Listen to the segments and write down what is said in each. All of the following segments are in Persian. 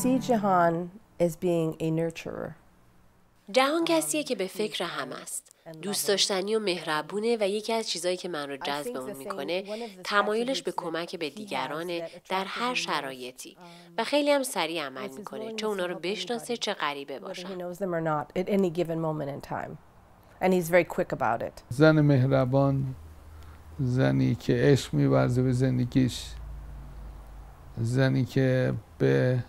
see Jahan as being a nurturer. جهان کسیه که به فکر هم است. دوست داشتنی و مهربونه و یکی از چیزایی که من رو جذب اون می‌کنه تمایلش به کمک به دیگرانه در هر شرایطی. و خیلی هم سریع عمل می‌کنه چه اونا رو بشناسه چه غریبه باشن. زن مهربان زنی که عشق میورزه به زندگیش زنی که به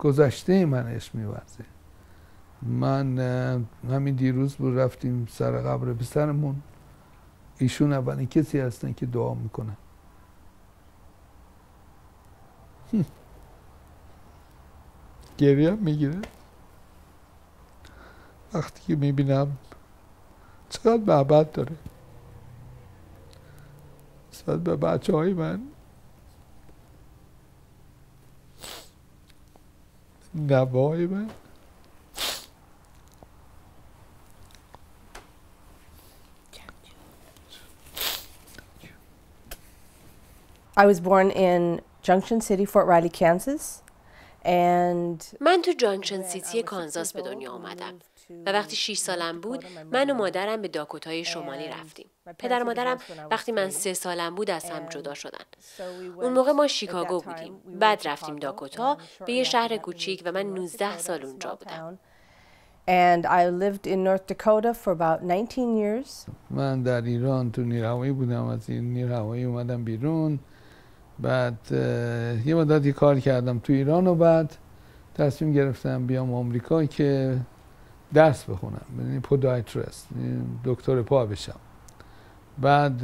گذشته من عشق میورزه. من همین دیروز بود رفتیم سر قبر پسرمون. ایشون اولین کسی هستن که دعا می‌کنن. گریه می‌گیره. وقتی که می‌بینم چقدر محبت داره. نسبت به بچه های من نوای من I was born in Junction City, Fort Riley, Kansas. And من تو جانکشن سیتی کانزاس به دنیا آمدم و وقتی 6 سالم بود من و مادرم به داکوتای شمالی رفتیم. پدر و مادرم وقتی من سه سالم بود از هم جدا شدن. اون موقع ما شیکاگو بودیم. بعد رفتیم داکوتا به یه شهر کوچیک و من 19 سال اونجا بودم. And I lived in North Dakota for about 19 years. من در ایران تو نیرهوایی بودم از این نیرهوایی اومدم بیرون بعد یه مدتی کار کردم تو ایران و بعد تصمیم گرفتم بیام آمریکا که درس بخونم یعنی پودایترست دکتر پا بشم بعد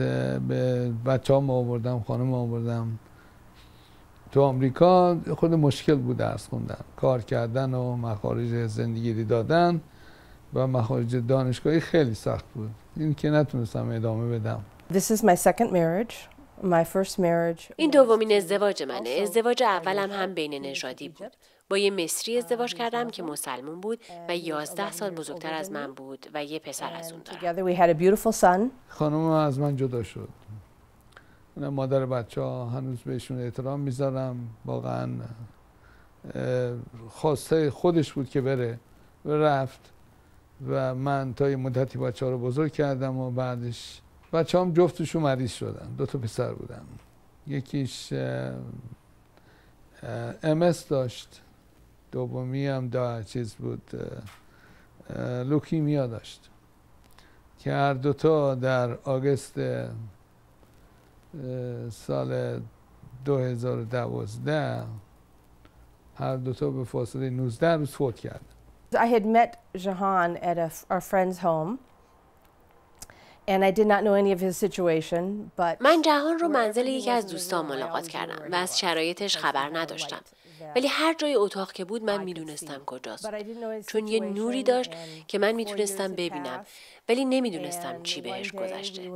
به بچه هم آوردم خانم آوردم تو آمریکا خود مشکل بود درس خوندن کار کردن و مخارج زندگی دادن و مخارج دانشگاهی خیلی سخت بود این که نتونستم ادامه بدم This is my second marriage. My first marriage این دومین ازدواج منه. ازدواج اولم هم بین نژادی بود. با یه مصری ازدواج کردم که مسلمون بود و یازده سال بزرگتر از من بود و یه پسر از اون دارم. خانم از من جدا شد. مادر بچه ها هنوز بهشون احترام می‌ذارم. واقعا خواسته خودش بود که بره. و رفت و من تا یه مدتی بچه ها رو بزرگ کردم و بعدش بچه هم جفتشون مریض شدن. دو تا پسر بودن. یکیش امس داشت. دومی هم دا چیز بود لوکیمیا داشت که هر دوتا در آگست سال 2012 هر دوتا به فاصله 19 روز فوت کردن I had met Jahan at a, our friend's home. And I did not know any of his situation, but من جهان رو منزل یکی از دوستان ملاقات کردم و از شرایطش خبر نداشتم. ولی هر جای اتاق که بود من می‌دونستم کجاست. چون یه نوری داشت که من می‌تونستم ببینم ولی نمی‌دونستم چی بهش گذشته.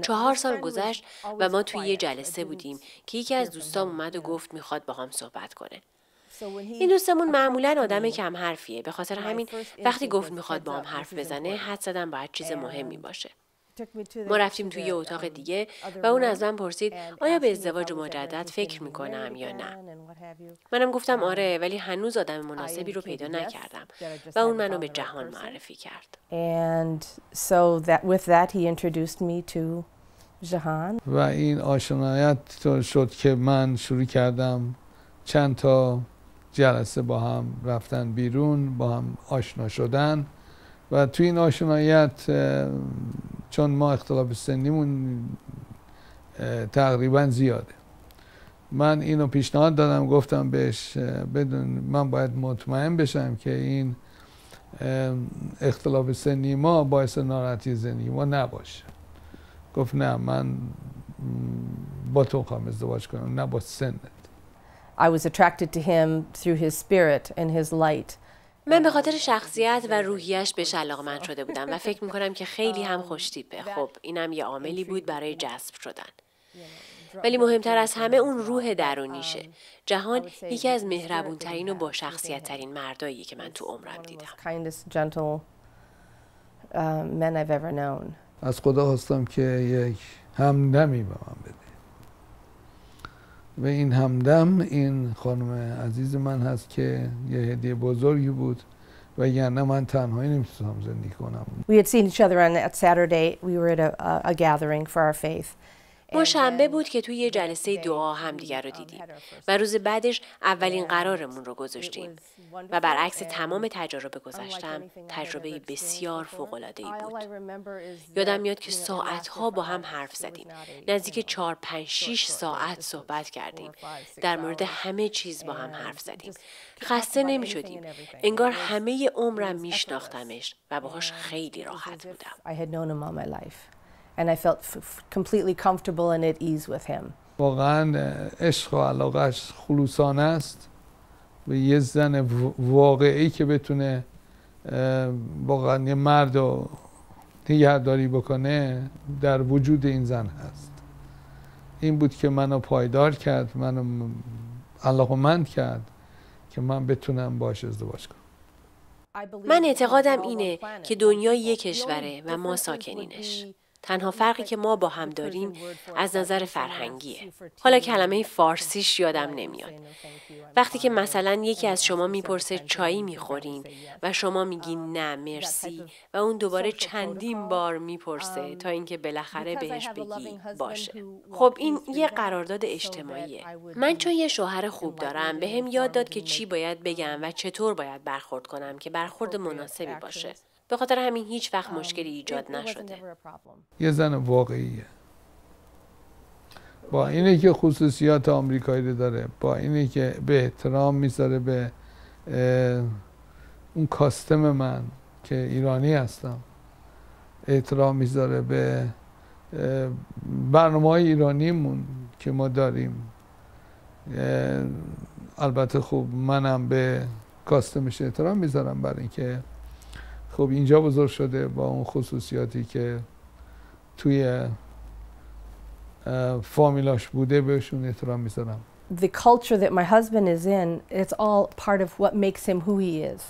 چهار سال گذشت و ما توی یه جلسه بودیم که یکی از دوستام اومد و گفت می‌خواد با هم صحبت کنه. این دوستمون معمولا آدم کم حرفیه. به خاطر همین وقتی گفت می‌خواد با هم حرف بزنه حد زدم باید چیز مهمی باشه. ما رفتیم توی یه اتاق دیگه و اون از من پرسید آیا به ازدواج مجدد فکر می‌کنم یا نه؟ منم گفتم آره ولی هنوز آدم مناسبی رو پیدا نکردم و اون منو به جهان معرفی کرد. And so that with that he introduced me to Jahan. و این آشنایت شد که من شروع کردم چند تا جلسه با هم رفتن بیرون با هم آشنا شدن. و توی این آشنایت چون ما اختلاف سنیمون تقریبا زیاده. من اینو پیشنهاد دادم گفتم بهش بدون من باید مطمئن بشم که این اختلاف سنی ما باعث ناراحتی زندگی ما نباشه. گفت نه من با تو خواهم ازدواج کنم نه با سنت. I was attracted to him through his spirit and his light. من به خاطر شخصیت و روحیش به من شده بودم و فکر می‌کنم که خیلی هم خوشتیپه. خب اینم یه عاملی بود برای جذب شدن. ولی مهمتر از همه اون روح درونیشه. جهان یکی از مهربونترین و با شخصیت ترین مردایی که من تو عمرم دیدم. known. از خدا خواستم که یک همدمی به من بده و این همدم این خانم عزیز من هست که یه هدیه بزرگی بود و یعنی من تنهایی نمی‌تونم زندگی کنم. We had seen each other on that Saturday. We were at a, a gathering for our faith. ما شنبه بود که توی یه جلسه دعا همدیگر رو دیدیم و روز بعدش اولین قرارمون رو گذاشتیم و برعکس تمام تجارب گذشتم تجربه بسیار فوق‌العاده‌ای بود. یادم میاد که ساعتها با هم حرف زدیم. نزدیک چهار پنج شیش ساعت صحبت کردیم. در مورد همه چیز با هم حرف زدیم. خسته نمی شدیم انگار همه عمرم میشناختمش و باهاش خیلی راحت بودم. And I felt completely comfortable and at ease with him. واقعا عشق و علاقش خلوصانه است. و یه زن واقعی که بتونه واقعا یه مرد رو نگهداری بکنه در وجود این زن هست. این بود که منو پایدار کرد منو علاقمند کرد که من بتونم باش ازدواج کنم. من اعتقادم اینه که دنیا یک کشوره و ما ساکنینش. تنها فرقی که ما با هم داریم از نظر فرهنگیه. حالا کلمه فارسیش یادم نمیاد. وقتی که مثلا یکی از شما می‌پرسه چایی می‌خوریم و شما میگین نه مرسی و اون دوباره چندین بار می‌پرسه تا اینکه بالاخره بهش بگی باشه. خب این یه قرارداد اجتماعیه. من چون یه شوهر خوب دارم به هم یاد داد که چی باید بگم و چطور باید برخورد کنم که برخورد مناسبی باشه. به خاطر همین هیچ وقت مشکلی ایجاد نشده. یه زن واقعیه. با اینه که خصوصیات آمریکایی رو داره با اینه که به احترام می‌ذاره به اون کاستم من که ایرانی هستم. احترام می‌ذاره به برنامه های ایرانیمون که ما داریم. البته خوب منم به کاستمش احترام می‌ذارم برای اینکه خب اینجا بزرگ شده با اون خصوصیاتی که توی فامیلاش بوده بهشون احترام می‌ذارم. The culture that my husband is in, it's all part of what makes him who he is.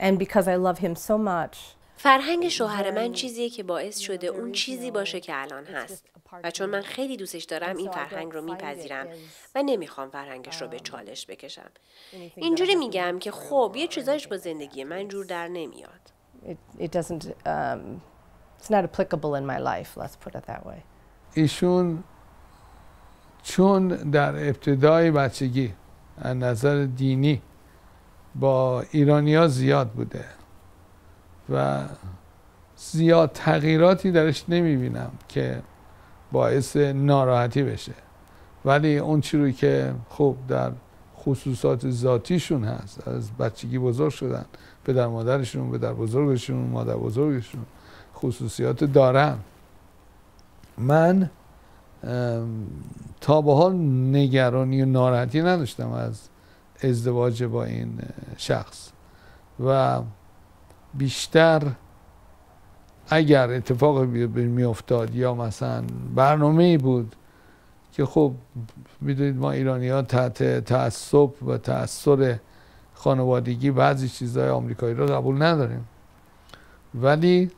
And because I love him so much, فرهنگ شوهر من چیزیه که باعث شده اون چیزی باشه که الان هست. و چون من خیلی دوستش دارم این فرهنگ رو میپذیرم و نمی‌خوام فرهنگش رو به چالش بکشم. اینجوری میگم که خب یه چیزایش با زندگی من جور در نمیاد. It, it doesn't um, it's not applicable in my life let's put it that way. ایشون چون در ابتدای بچگی از نظر دینی با ایرانیا زیاد بوده و زیاد تغییراتی درش نمی‌بینم که باعث ناراحتی بشه. ولی اون چی که خب در خصوصات ذاتیشون هست از بچگی بزرگ شدن پدر مادرشون پدر بزرگشون مادر بزرگشون خصوصیات دارن. من تا به حال نگرانی و ناراحتی نداشتم از ازدواج با این شخص. و بیشتر اگر اتفاق میافتاد یا مثلا برنامه بود که خب می‌دونید ما ایرانی ها تحت تعصب و تأثیر خانوادگی بعضی چیزهای آمریکایی رو قبول نداریم ولی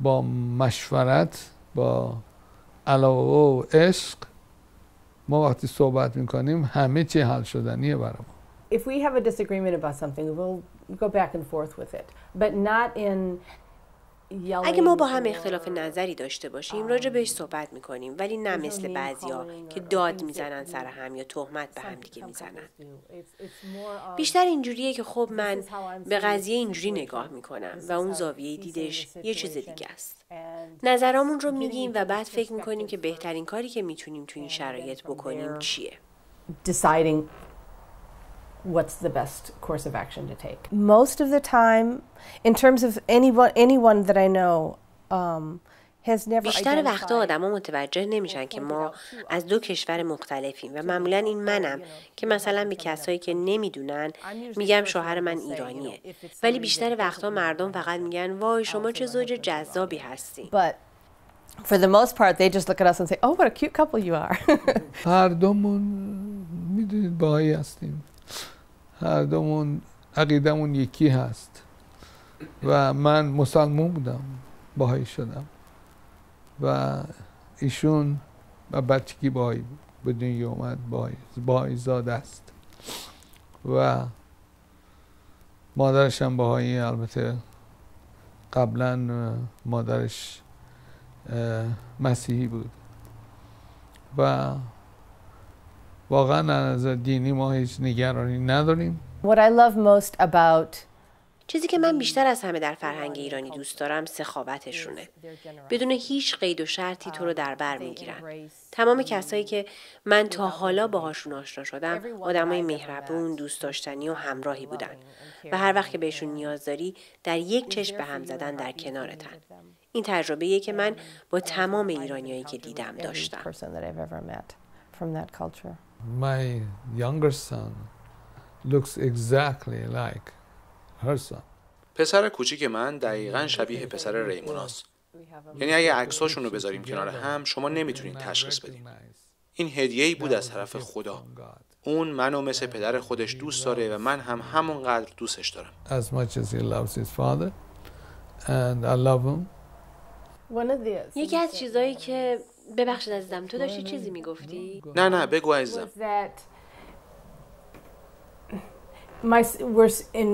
با مشورت با علاقه و عشق ما وقتی صحبت می‌کنیم همه چی حل شدنیه برای ما If we have a disagreement about something, we'll go back and forth with it. But not in اگه ما با هم اختلاف نظری داشته باشیم راجع بهش صحبت می‌کنیم. ولی نه مثل بعضیا که داد می‌زنن سر هم یا تهمت به هم دیگه می‌زنن. بیشتر اینجوریه که خب من به قضیه اینجوری نگاه می‌کنم و اون زاویه دیدش یه چیز دیگه است. نظرامون رو میگیم و بعد فکر می‌کنیم که بهترین کاری که می‌تونیم تو این شرایط بکنیم چیه. What's the best course of action to take. Most of the time, in terms of anyone, anyone that I know, um, بیشتر وقتا آدما متوجه نمیشن که ما از دو کشور مختلفیم و معمولا این منم که مثلا به کسایی که نمی‌دونن میگم شوهر من ایرانیه ولی بیشتر وقتا مردم فقط میگن وای شما چه زوج جذابی هستی For the most part, they just look at us and say, "Oh, what a cute couple you are." هر دومون می‌دونید باهایی هستیم. هر دومون عقیدمون یکی هست. و من مسلمون بودم باهایی شدم. و ایشون و بچگی بایی به دنیا اومد بایی زاده است. و مادرش هم باهایی البته قبلا مادرش مسیحی بود. و واقعا از دینی ما هیچ نگرانی نداریم What I love most about چیزی که من بیشتر از همه در فرهنگ ایرانی دوست دارم سخاوتشونه. بدون هیچ قید و شرطی تو رو در بر می‌گیرن. تمام کسایی که من تا حالا باهاشون آشنا شدم آدمای مهربون، دوست داشتنی و همراهی بودن و هر وقت که بهشون نیاز داری در یک چشم به هم زدن در کنارتن. این تجربه که من با تمام ایرانیایی که دیدم داشتم. My younger son looks exactly like پسر کوچیک من دقیقا شبیه پسر ریموناست. یعنی اگه عکساشون رو بذاریم کنار هم شما نمی‌تونید تشخیص بدیم. این هدیه بود از طرف خدا. اون منو مثل پدر خودش دوست داره و من هم همونقدر دوستش دارم. As much as he loves his father and I love him. یکی از چیزایی که ببخشید عزیزم تو داشتی چیزی می‌گفتی؟ نه نه بگو عزیزم. My, in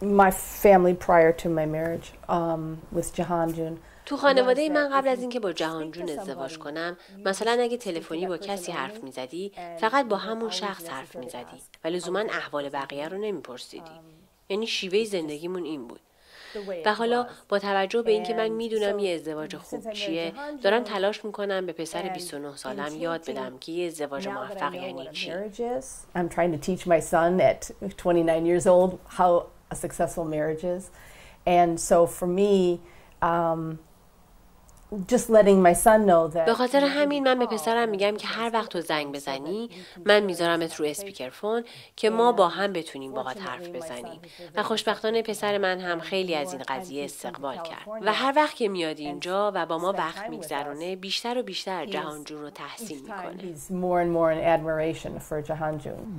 my family prior to my marriage um, with Jahan Jun. تو خانواده من قبل از اینکه با جهان جون ازدواج کنم مثلا اگه تلفنی با کسی حرف می‌زدی فقط با همون شخص حرف می‌زدی و لزوما احوال بقیه رو نمیپرسیدی یعنی شیوه زندگیمون این بود و حالا با توجه به اینکه من می‌دونم یه ازدواج خوب چیه دارم تلاش می‌کنم به پسر 29 سالم یاد بدم که یه ازدواج موفق یعنی چی. I'm trying to teach my son at 29 years old how a successful marriage is. And so for me um, به خاطر همین من به پسرم میگم که هر وقت تو زنگ بزنی من میذارمت رو اسپیکرفون که ما با هم بتونیم باهات حرف بزنیم. و خوشبختانه پسر من هم خیلی از این قضیه استقبال کرد. و هر وقت که میاد اینجا و با ما وقت میگذرونه بیشتر و بیشتر جهانجون رو تحسین می‌کنه.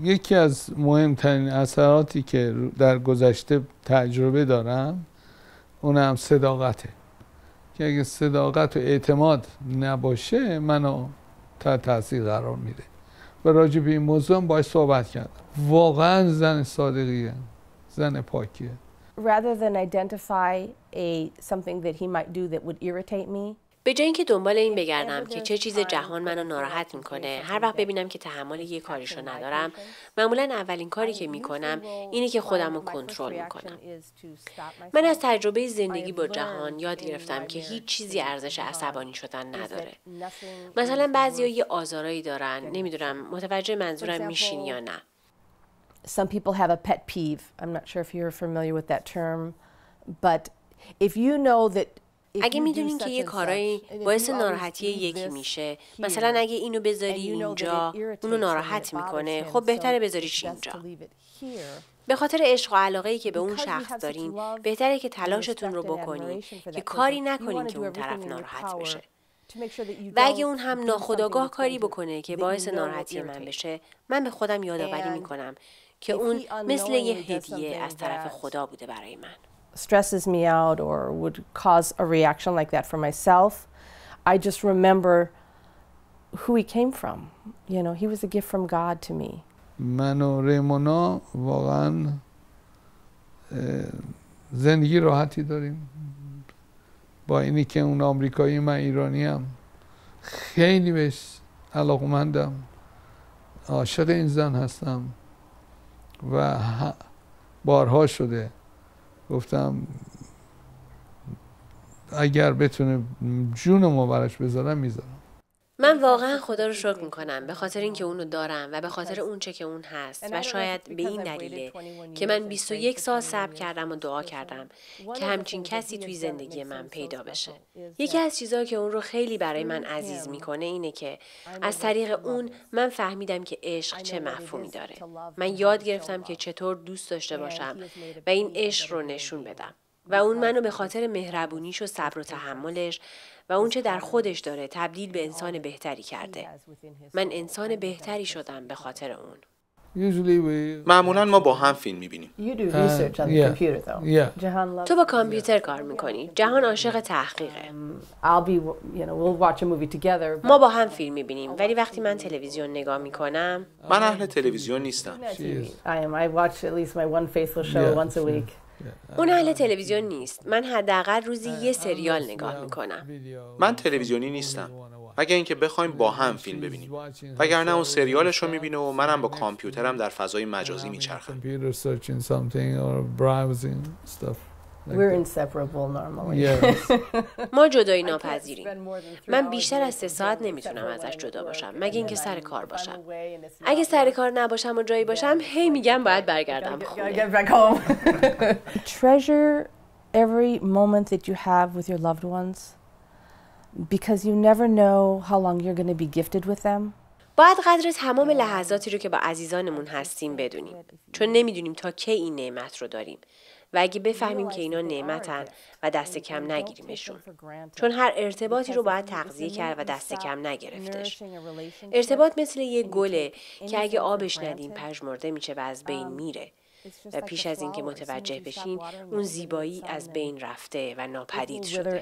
یکی از مهمترین اثراتی که در گذشته تجربه دارم اونم صداقته. که اگه صداقت و اعتماد نباشه منو تا تاثیر قرار میده. و راجع به این موضوع باید صحبت کردم. واقعا زن صادقیه زن پاکیه. Rather than identify a something that he might do that would irritate me به جای اینکه دنبال این بگردم که چه چیز جهان منو ناراحت می‌کنه هر وقت ببینم که تحمل یه کاریشو ندارم معمولا اولین کاری که می‌کنم اینه که خودم رو کنترل می‌کنم. من از تجربه زندگی با جهان یاد گرفتم که هیچ چیزی ارزش عصبانی شدن نداره. مثلا بعضی یه آزارایی دارن نمی‌دونم متوجه منظورم میشین یا نه. Some people have a pet peeve. I'm not sure if you're familiar with that term, but if you know that اگه می‌دونین که یه کارایی باعث ناراحتی یکی میشه. مثلا اگه اینو بذاری اینجا اونو ناراحت می‌کنه. خب بهتره بذاریش اینجا. به خاطر عشق و علاقه ای که به اون شخص دارین بهتره که تلاشتون رو بکنین که کاری نکنین که اون طرف ناراحت بشه. و اگه اون هم ناخداگاه کاری بکنه که باعث ناراحتی من بشه من به خودم یادآوری می‌کنم که اون مثل یه هدیه از طرف خدا بوده برای من. stresses me out or would cause a reaction like that for myself, I just remember who he came from. You know, he was a gift from God to me. من و ریمونا واقعا زندگی راحتی داریم با اینی که اون آمریکایی من ایرانی هم خیلی بهش علاقمندم عاشق این زن هستم و بارها شده گفتم اگر بتونه جونمو براش بذارم می‌ذارم. من واقعا خدا رو شکر می‌کنم به خاطر اینکه اونو دارم و به خاطر اونچه که اون هست. و شاید به این دلیله که من 21 سال صبر کردم و دعا کردم که همچین کسی توی زندگی من پیدا بشه. یکی از چیزهایی که اون رو خیلی برای من عزیز می‌کنه اینه که از طریق اون من فهمیدم که عشق چه مفهومی داره. من یاد گرفتم که چطور دوست داشته باشم و این عشق رو نشون بدم. و اون منو به خاطر مهربونیش و صبر و تحملش و اونچه در خودش داره تبدیل به انسان بهتری کرده. من انسان بهتری شدم به خاطر اون. معمولا ما با هم فیلم می‌بینیم. تو با کامپیوتر کار می‌کنی. جهان عاشق تحقیقه. ما با هم فیلم می‌بینیم. ولی وقتی من تلویزیون نگاه می‌کنم من اهل تلویزیون نیستم. اون اهل تلویزیون نیست. من حداقل روزی یه سریال نگاه می‌کنم. من تلویزیونی نیستم. مگه اینکه بخوایم با هم فیلم ببینیم. وگرنه اون سریالش رو می‌بینه و منم با کامپیوترم در فضای مجازی میچرخم. ما جدایی ناپذیریم. من بیشتر از سه ساعت نمی‌تونم ازش جدا باشم. مگه اینکه سر کار باشم. اگه سر کار نباشم و جایی باشم هی میگم باید برگردم. خونه treasure every moment that you have with your loved ones because you never know how long you're going to be gifted with them. باید قدر تمام لحظاتی رو که با عزیزانمون هستیم بدونیم. چون نمی‌دونیم تا کی این نعمت رو داریم. و اگه بفهمیم که اینا نعمتن و دست کم نگیریمشون. چون هر ارتباطی رو باید تغذیه کرد و دست کم نگرفتش. ارتباط مثل یه گله که اگه آبش ندیم پژمرده میشه و از بین میره و پیش از اینکه متوجه بشین اون زیبایی از بین رفته و ناپدید شده.